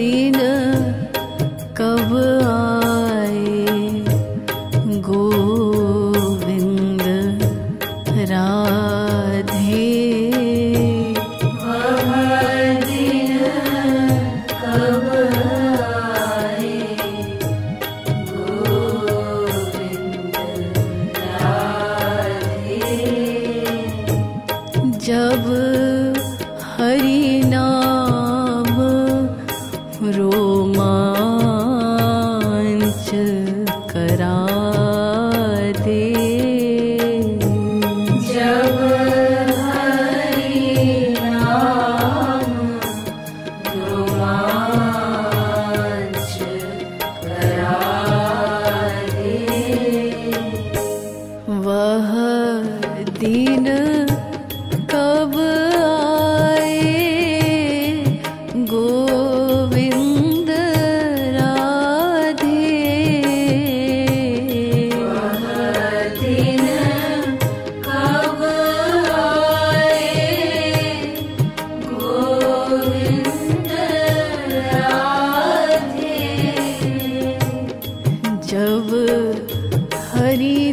seen Hari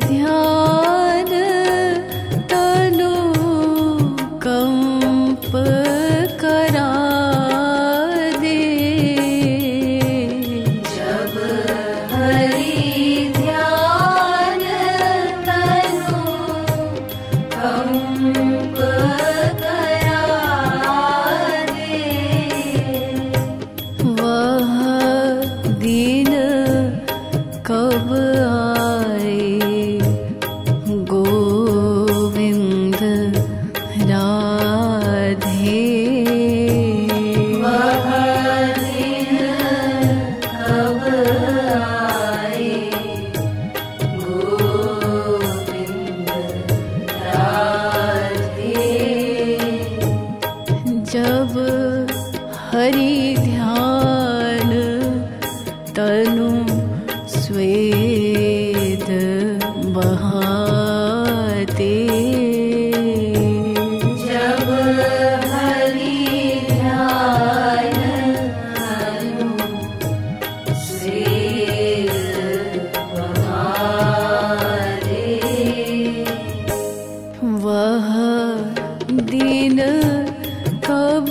दिन कब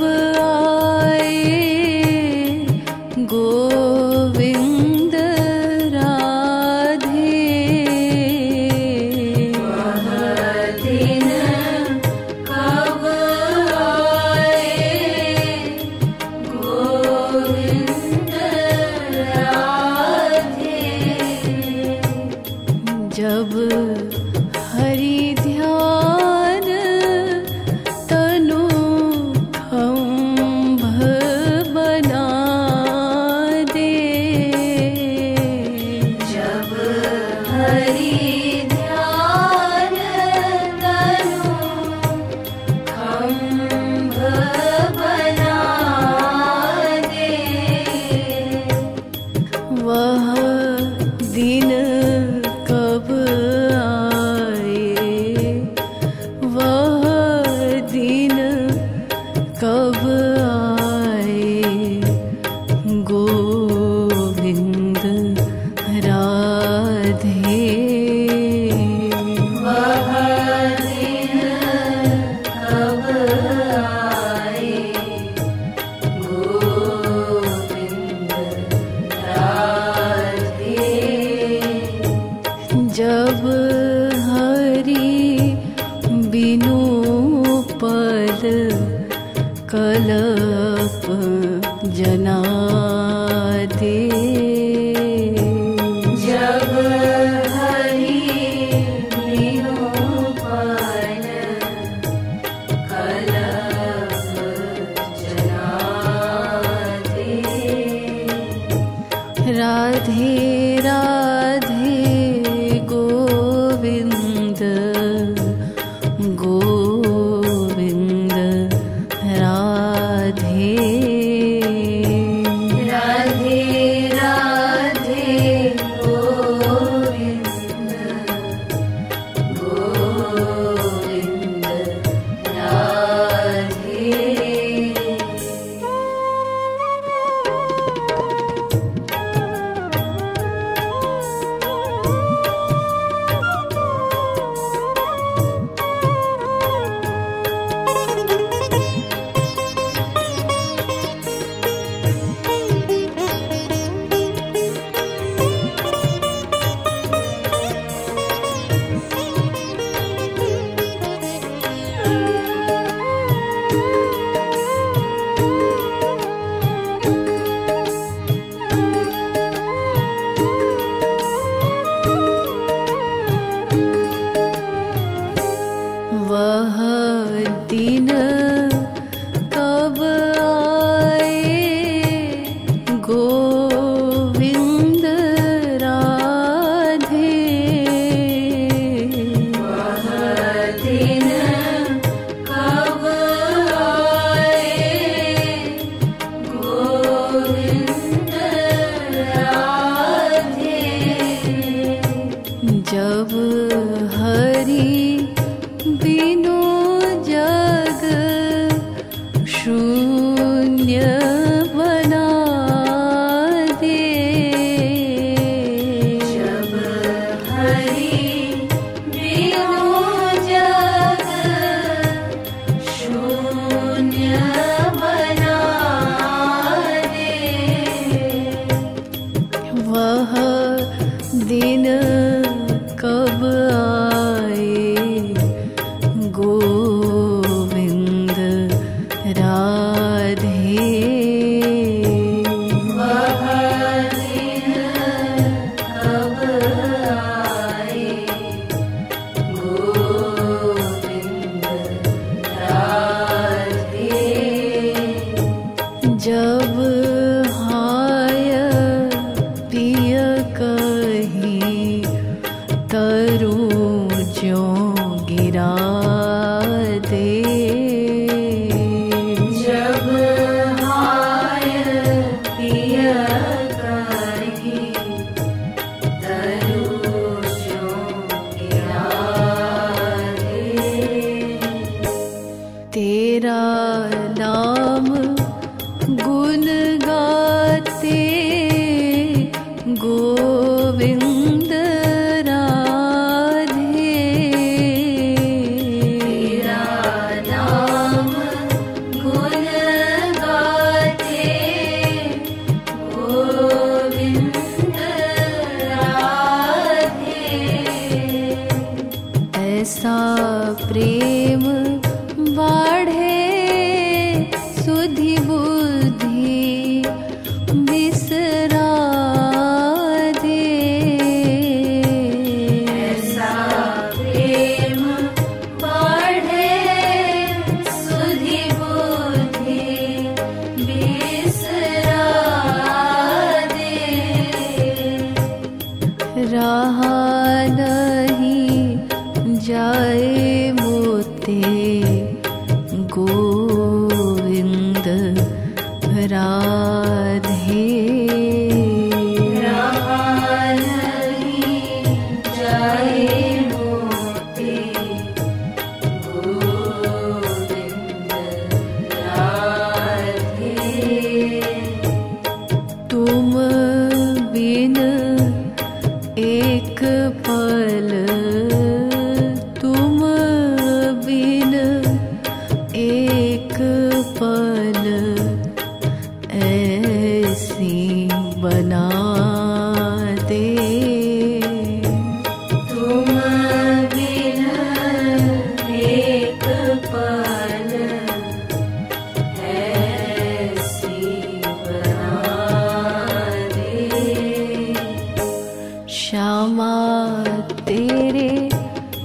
तेरे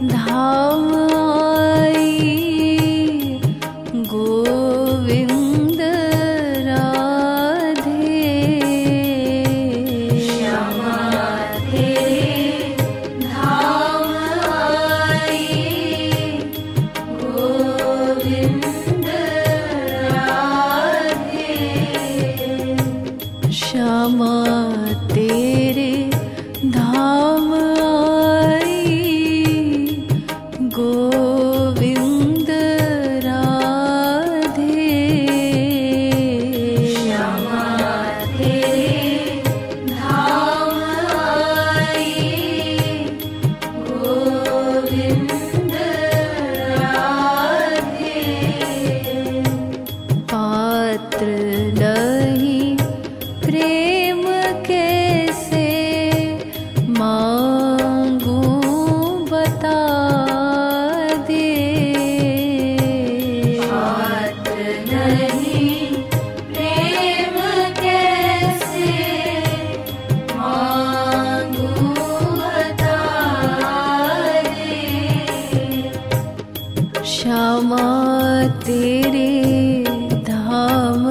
धाम आई। श्यामा तेरे धाम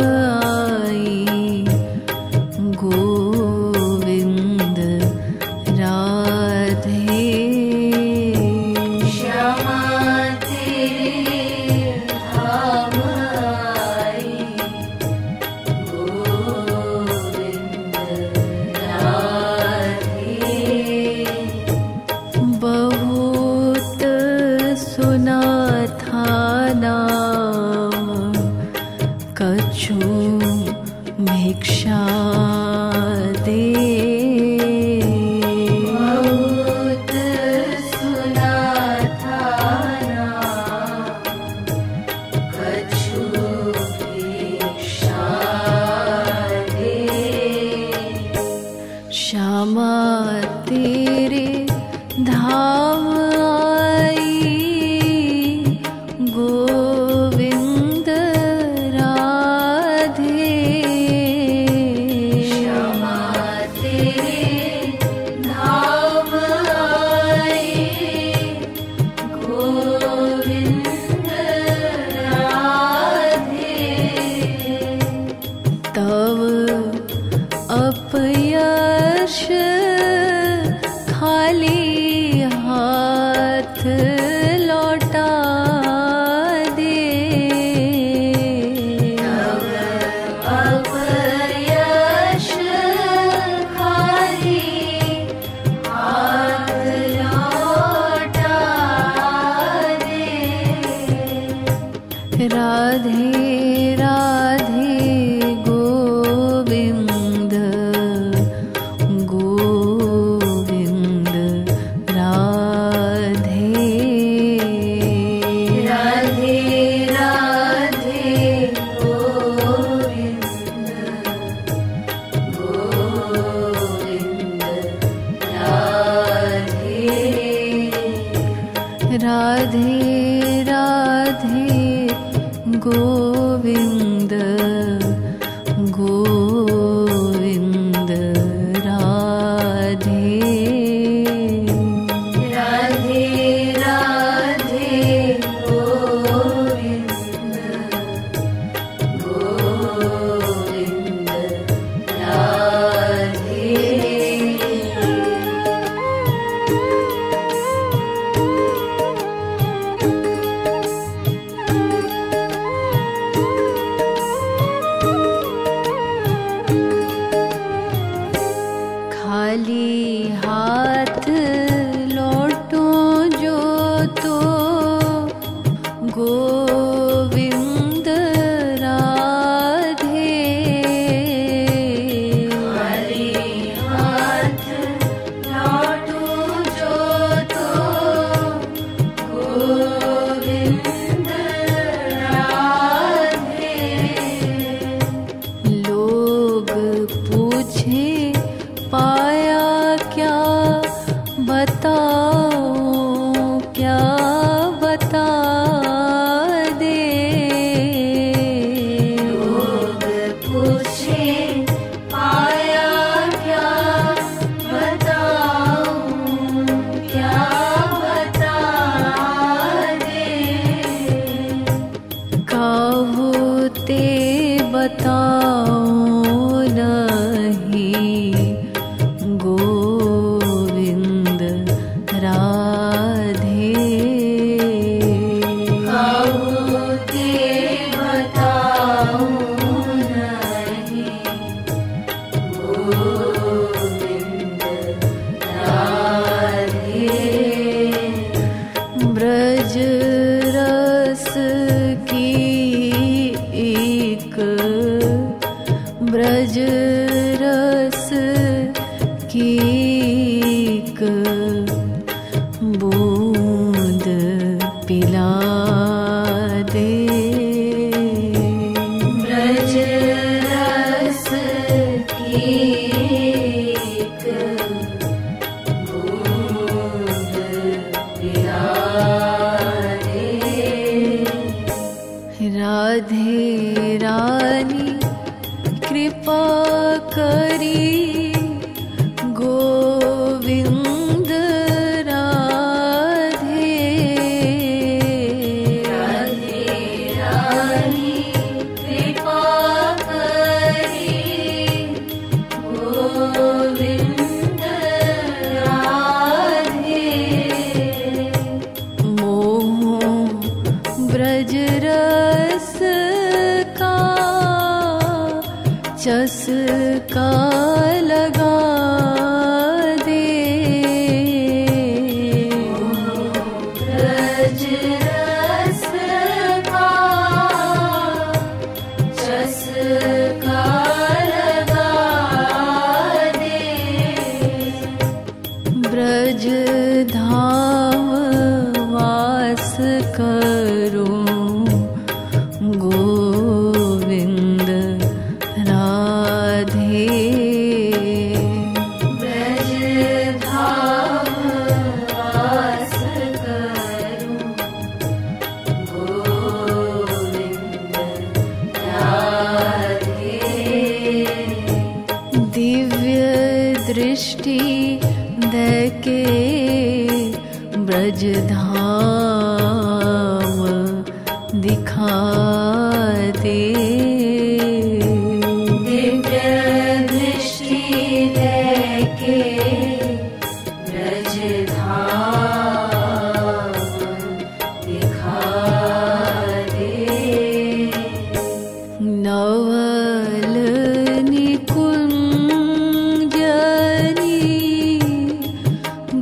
अपयश का लगा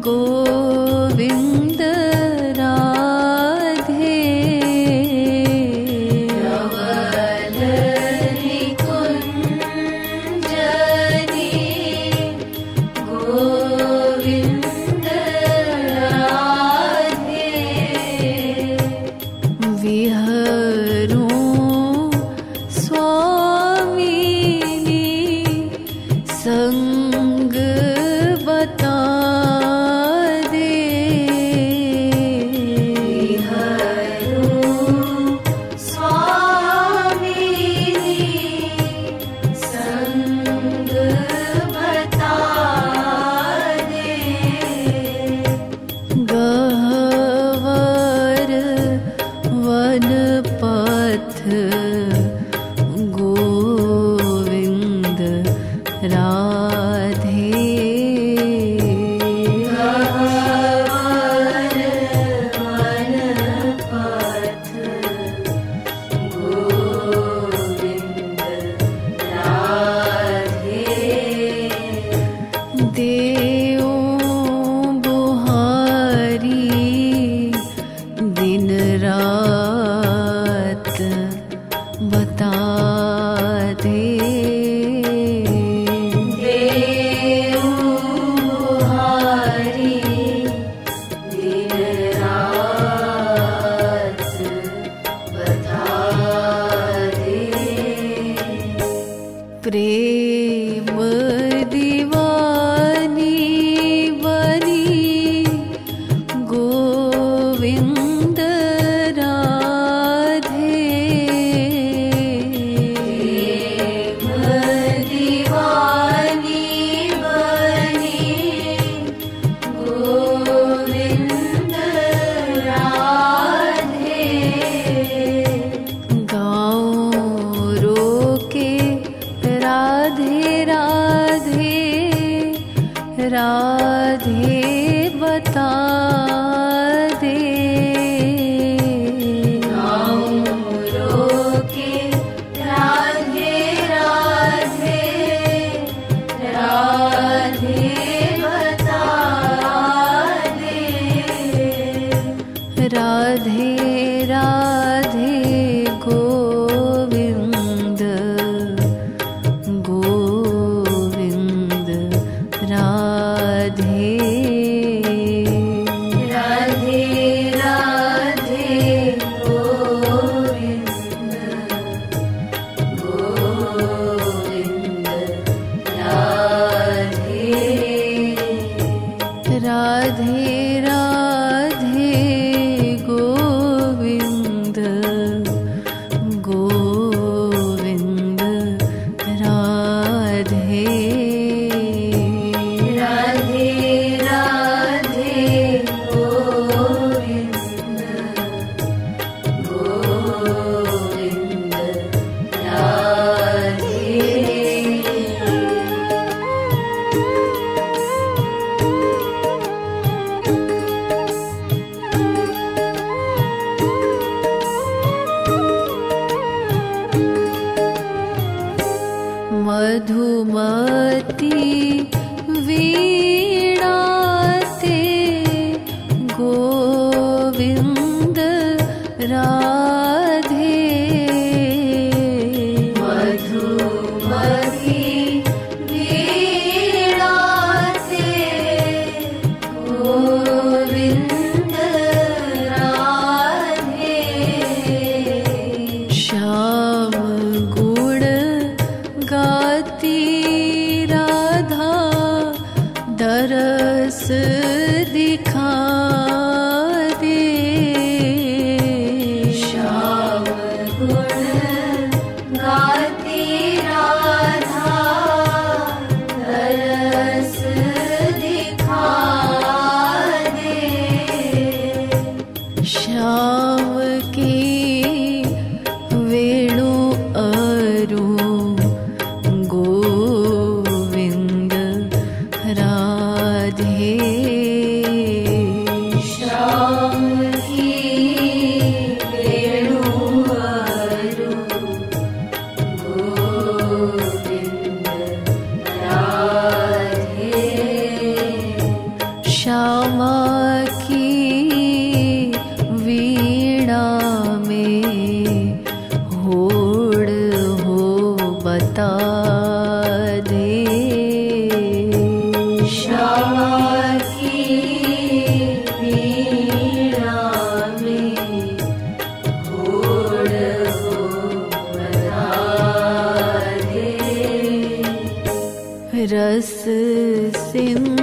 गोविन्द රස සෙම්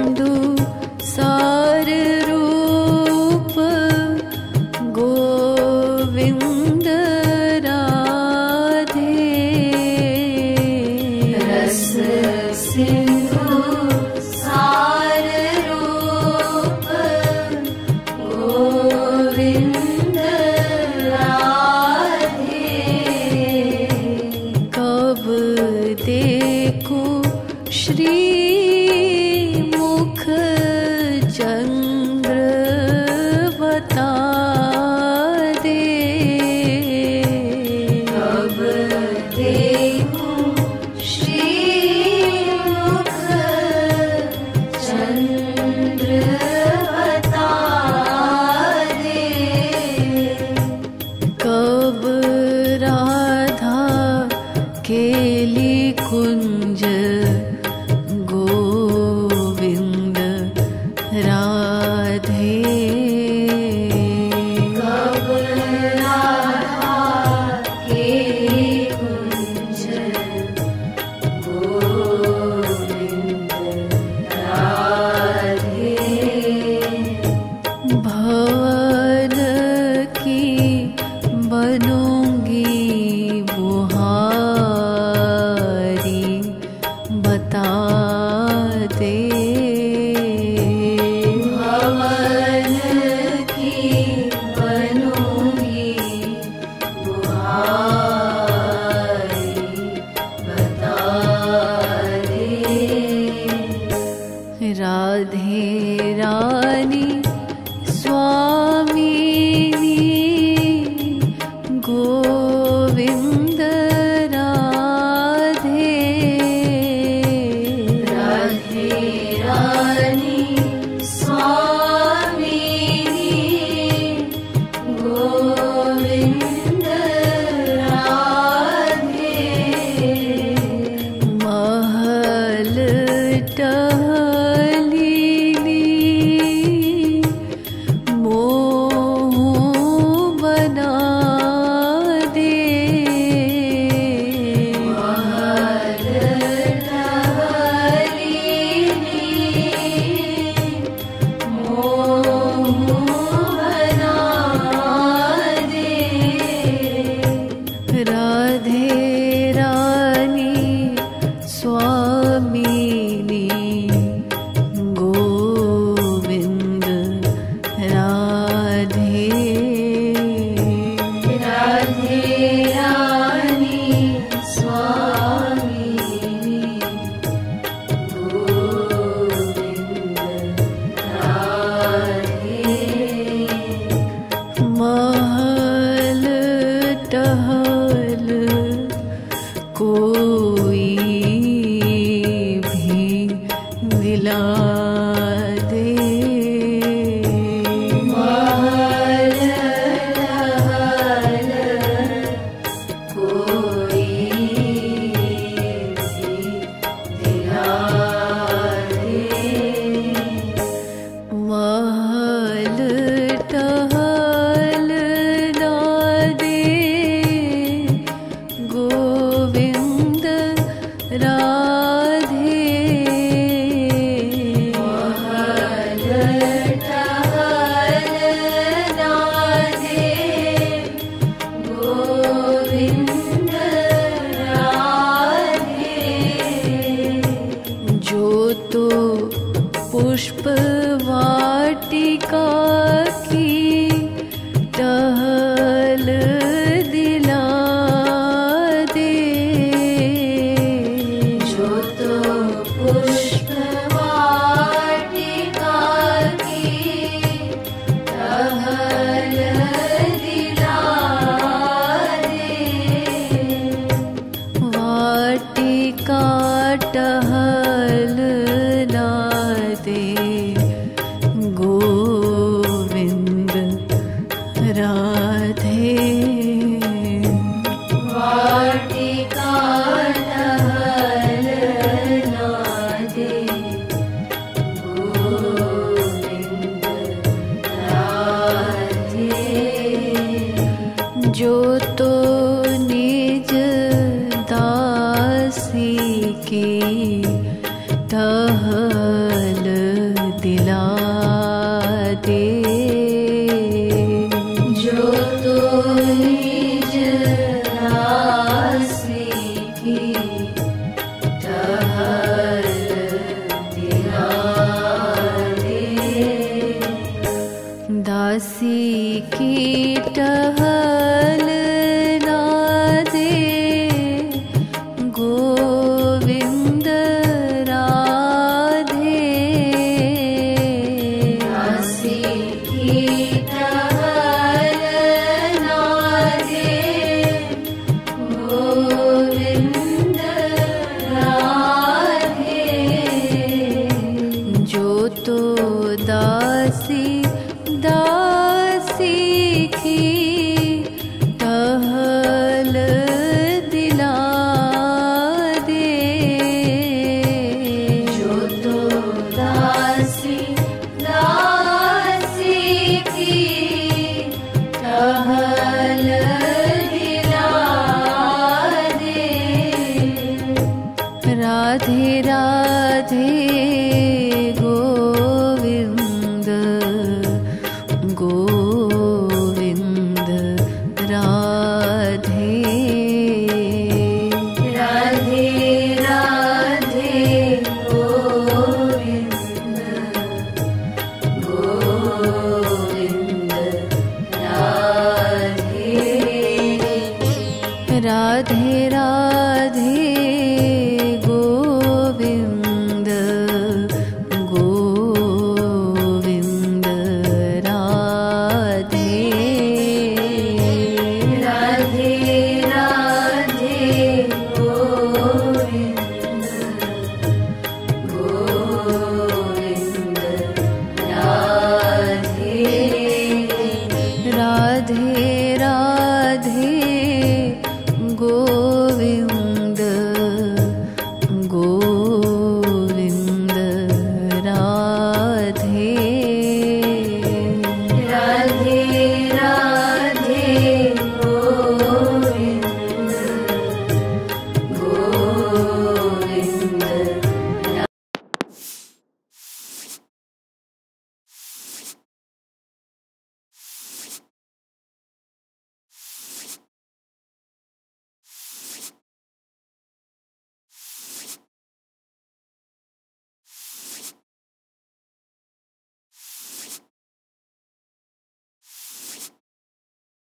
राधे राधे।